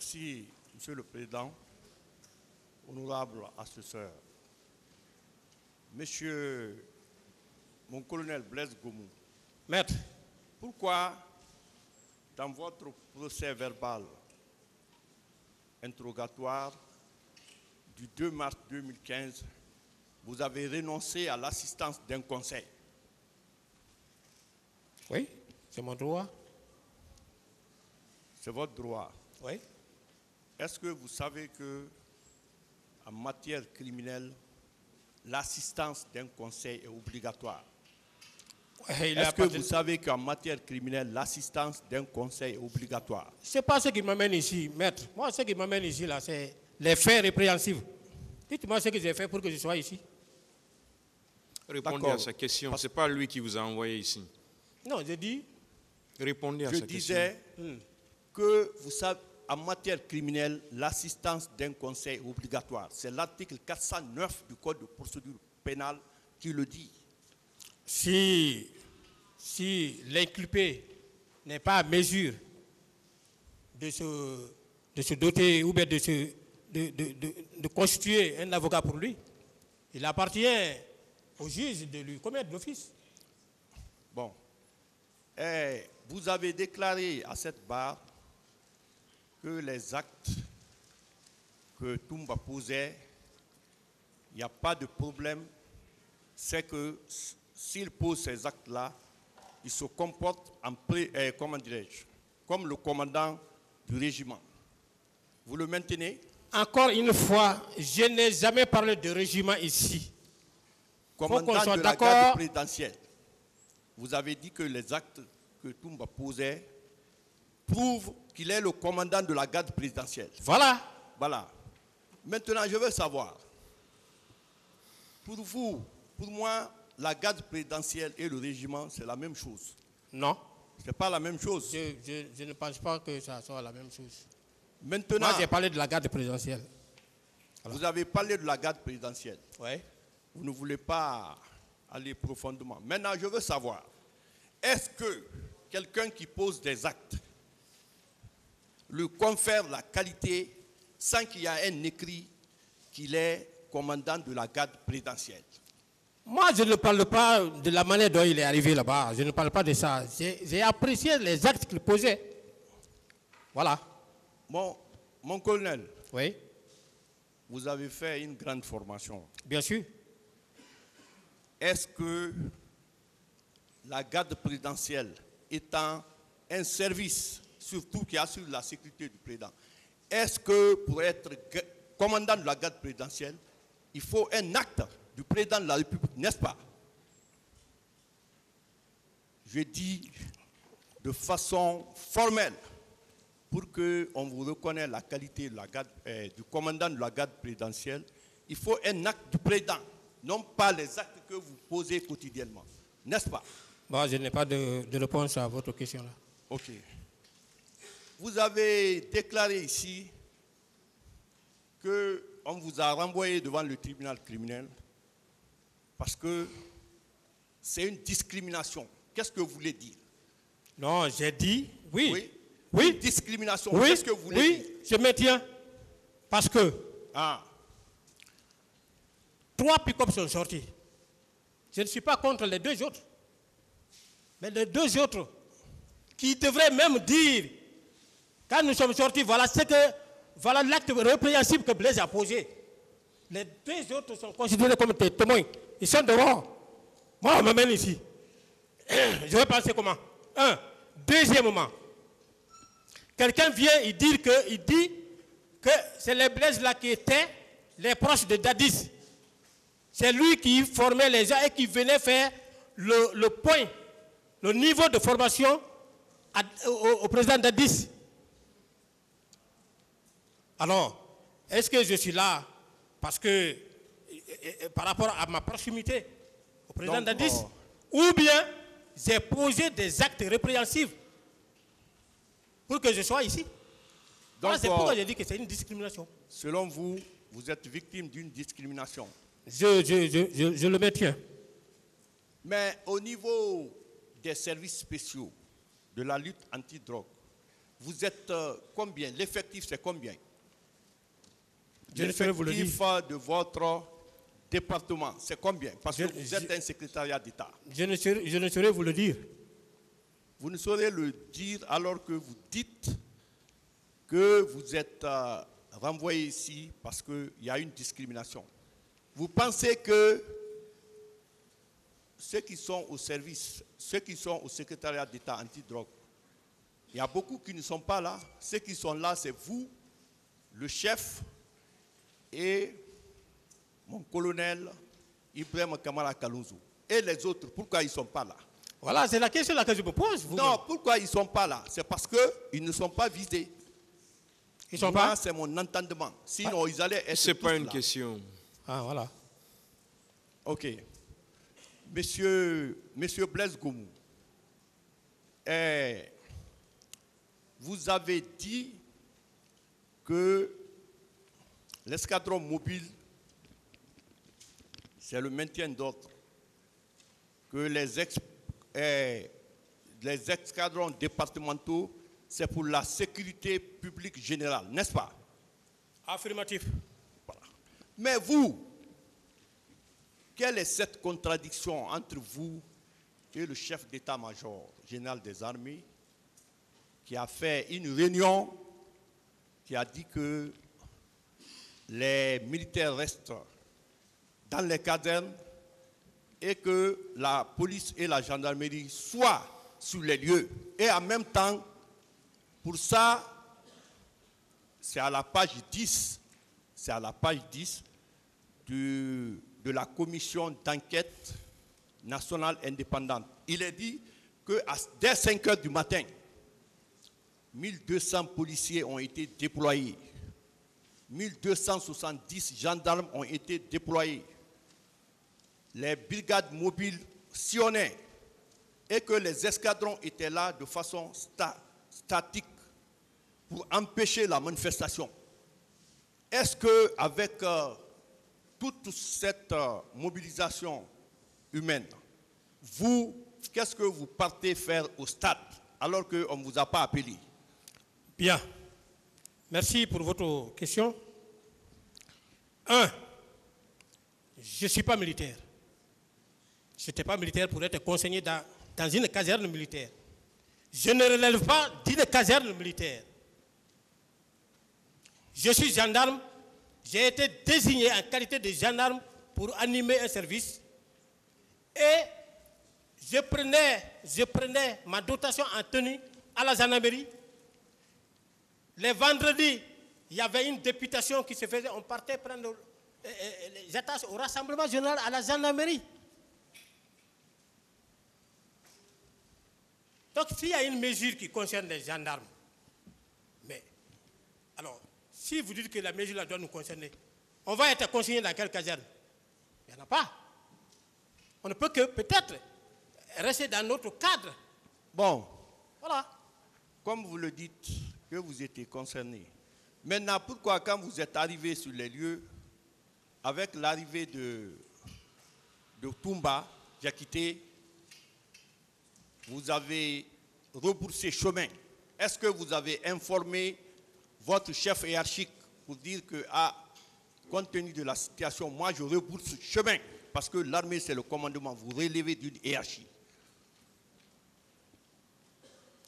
Merci, Monsieur le Président, honorable assesseur. Monsieur mon colonel Blaise Goumou, Maître, pourquoi dans votre procès verbal interrogatoire du 2 mars 2015, vous avez renoncé à l'assistance d'un conseil? Oui, c'est mon droit. C'est votre droit. Oui. Est-ce que vous savez que en matière criminelle, l'assistance d'un conseil est obligatoire? Est-ce que vous savez qu'en matière criminelle, l'assistance d'un conseil est obligatoire? C'est pas ce qui m'amène ici, maître. Moi, ce qui m'amène ici, là, c'est les faits répréhensibles. Dites-moi ce que j'ai fait pour que je sois ici. Répondez à sa question. Ce n'est pas lui qui vous a envoyé ici. Non, j'ai dit, Répondez à Je sa question. disais que vous savez, en matière criminelle, l'assistance d'un conseil est obligatoire. C'est l'article 409 du Code de procédure pénale qui le dit. si, si l'inculpé n'est pas à mesure de se, de se doter ou bien de, se, de, de- constituer un avocat pour lui, il appartient au juge de lui commettre d'office. Bon. Et vous avez déclaré à cette barre que les actes que Toumba posait, il n'y a pas de problème. C'est que s'il pose ces actes-là, il se comporte en pré- euh, comment dirais-je, comme le commandant du régiment. Vous le maintenez? Encore une fois, je n'ai jamais parlé de régiment ici. Commandant soit de la garde présidentielle. Vous avez dit que les actes que Toumba posait prouvent qu'il est le commandant de la garde présidentielle. Voilà. Voilà. Maintenant, je veux savoir, pour vous, pour moi, la garde présidentielle et le régiment, c'est la même chose? Non, Ce n'est pas la même chose? je, je- je ne pense pas que ça soit la même chose. Maintenant, Moi, j'ai parlé de la garde présidentielle. vous avez parlé de la garde présidentielle. Oui. Vous ne voulez pas aller profondément. Maintenant, je veux savoir, est-ce que quelqu'un qui pose des actes lui confère la qualité sans qu'il y ait un écrit qu'il est commandant de la garde présidentielle Moi, je ne parle pas de la manière dont il est arrivé là-bas. Je ne parle pas de ça. J'ai apprécié les actes qu'il posait. Voilà. Mon, mon colonel, Oui, vous avez fait une grande formation. bien sûr. Est-ce que la garde présidentielle étant un service, surtout qui assure la sécurité du président, est-ce que pour être commandant de la garde présidentielle, il faut un acte du président de la République, n'est-ce pas? Je dis de façon formelle pour qu'on vous reconnaisse la qualité de la garde- euh, du commandant de la garde présidentielle, il faut un acte du président, non pas les actes que vous posez quotidiennement. N'est-ce pas? Bon, je n'ai pas de, de réponse à votre question là. Ok. Vous avez déclaré ici qu'on vous a renvoyé devant le tribunal criminel parce que c'est une discrimination. Qu'est-ce que vous voulez dire? Non, j'ai dit oui. Oui. Oui. Une discrimination. Oui, Qu'est-ce que vous voulez oui, dire? je maintiens. Parce que Ah, trois pick-up sont sortis. Je ne suis pas contre les deux autres. Mais les deux autres qui devraient même dire, quand nous sommes sortis, voilà ce que, voilà l'acte répréhensible que Blaise a posé. Les deux autres sont considérés comme des témoins. Ils sont dehors. Moi, on m'amène ici. Je vais penser comment? Un. Deuxièmement, quelqu'un vient il dit que, que c'est les Blaise là qui étaient les proches de Dadis. C'est lui qui formait les gens et qui venait faire le, point, le niveau de formation au président Dadis. Alors, est-ce que je suis là parce que, euh, euh, par rapport à ma proximité au président Dadis, oh. ou bien j'ai posé des actes répréhensibles pour que je sois ici? Donc, C'est pourquoi oh. j'ai dit que c'est une discrimination. selon vous, vous êtes victime d'une discrimination? Je, je, je, je, je le maintiens. Mais au niveau des services spéciaux de la lutte anti-drogue, vous êtes euh, combien? L'effectif, c'est combien? Je. L'effectif de votre département, c'est combien? Parce que vous êtes je- un secrétariat d'État. Je ne, saurais, je ne saurais vous le dire. Vous ne saurez le dire alors que vous dites que vous êtes euh, renvoyé ici parce qu'il y a une discrimination. Vous pensez que ceux qui sont au service, ceux qui sont au secrétariat d'État anti-drogue, il y a beaucoup qui ne sont pas là. Ceux qui sont là, c'est vous, le chef et mon colonel Ibrahim Kamara Kalunzu. Et les autres, pourquoi ils ne sont pas là? Voilà, c'est la question que je me pose. vous-même. non, pourquoi ils ne sont pas là? C'est parce qu'ils ne sont pas visés. Ils sont Moi, pas? c'est mon entendement. Sinon, ils allaient être. C'est pas tous une là. question. Ah, voilà. Ok. Monsieur, Monsieur Blaise Goumou, eh, vous avez dit que l'escadron mobile, c'est le maintien d'ordre. Que les, ex- eh, les escadrons départementaux, c'est pour la sécurité publique générale, n'est-ce pas? Affirmatif. Mais vous, quelle est cette contradiction entre vous et le chef d'état-major général des armées qui a fait une réunion, qui a dit que les militaires restent dans les casernes et que la police et la gendarmerie soient sur les lieux. Et en même temps, pour ça, c'est à la page 10, c'est à la page 10 du- de la commission d'enquête nationale indépendante. Il est dit que dès 5 heures du matin, 1200 policiers ont été déployés. 1270 gendarmes ont été déployés. Les brigades mobiles sillonnaient et que les escadrons étaient là de façon sta- statique pour empêcher la manifestation. Est-ce que avec euh, toute cette euh, mobilisation humaine, vous, qu'est-ce que vous partez faire au stade alors qu'on ne vous a pas appelé? Bien. Merci pour votre question. Un, je ne suis pas militaire. Je n'étais pas militaire pour être conseiller dans, dans une caserne militaire. Je ne relève pas d'une caserne militaire. Je suis gendarme. J'ai été désigné en qualité de gendarme pour animer un service. Et je prenais, je prenais ma dotation en tenue à la gendarmerie. Les vendredis, il y avait une députation qui se faisait. On partait prendre euh, euh, les attaches au rassemblement général à la gendarmerie. Donc, s'il y a une mesure qui concerne les gendarmes, mais alors, si vous dites que la mesure doit nous concerner, on va être consigné dans quelle caserne? Il n'y en a pas. On ne peut que peut-être rester dans notre cadre. Bon, Voilà. comme vous le dites, que vous étiez concerné. Maintenant, pourquoi quand vous êtes arrivé sur les lieux, avec l'arrivée de, de Toumba, Diakité, vous avez rebroussé chemin Est-ce que vous avez informé votre chef hiérarchique pour dire que, ah, compte tenu de la situation, moi je rebrousse chemin Parce que l'armée, c'est le commandement, vous relevez d'une hiérarchie?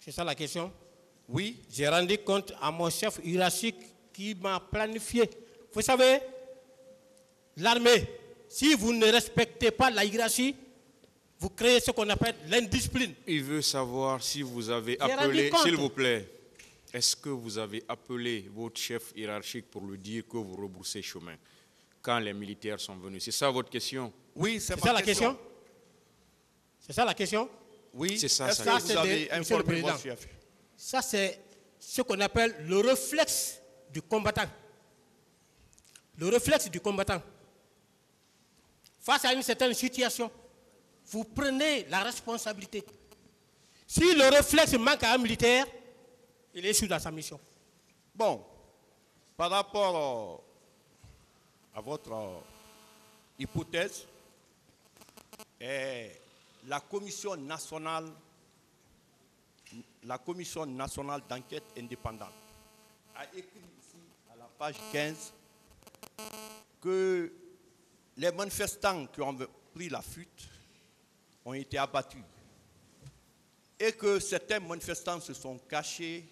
C'est ça la question? Oui J'ai rendu compte à mon chef hiérarchique qui m'a planifié. Vous savez, l'armée, si vous ne respectez pas la hiérarchie, vous créez ce qu'on appelle l'indiscipline. Il veut savoir si vous avez appelé, s'il vous plaît, est-ce que vous avez appelé votre chef hiérarchique pour lui dire que vous rebroussez chemin quand les militaires sont venus? C'est ça votre question? Oui, c'est ça la question. C'est ça la question? Oui, C'est ça, Est-ce ça. que vous avez informé votre chef? Ça, c'est ce qu'on appelle le réflexe du combattant. Le réflexe du combattant. Face à une certaine situation, vous prenez la responsabilité. Si le réflexe manque à un militaire, il est sur dans sa mission. Bon, par rapport euh, à votre euh, hypothèse, eh, la commission nationale, la Commission nationale d'enquête indépendante a écrit ici à la page 15 que les manifestants qui ont pris la fuite ont été abattus et que certains manifestants se sont cachés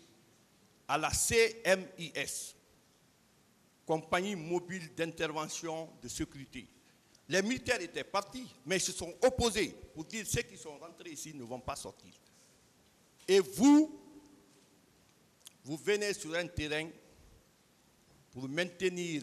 à la CMIS, Compagnie mobile d'intervention de sécurité. Les militaires étaient partis, mais se sont opposés pour dire ceux qui sont rentrés ici ne vont pas sortir. Et vous, vous venez sur un terrain pour maintenir